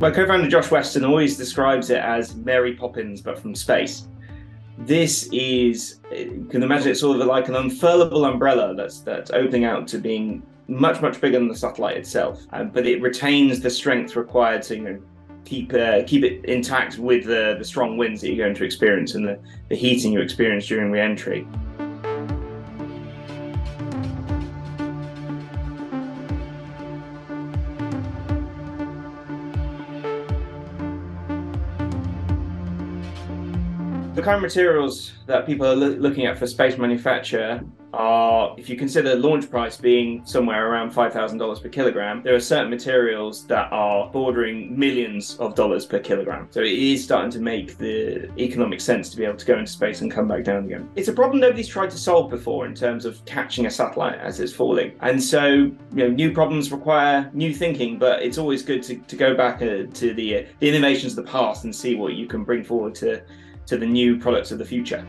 My co-founder Josh Western always describes it as Mary Poppins, but from space. This is you can imagine it's sort of like an unfurlable umbrella that's that's opening out to being much much bigger than the satellite itself, um, but it retains the strength required to you know keep uh, keep it intact with the the strong winds that you're going to experience and the, the heating you experience during re-entry. The current materials that people are lo- looking at for space manufacture are, if you consider launch price being somewhere around $5,000 per kilogram, there are certain materials that are bordering millions of dollars per kilogram. So it is starting to make the economic sense to be able to go into space and come back down again. It's a problem nobody's tried to solve before in terms of catching a satellite as it's falling. And so, you know, new problems require new thinking, but it's always good to, to go back uh, to the, uh, the innovations of the past and see what you can bring forward to to the new products of the future.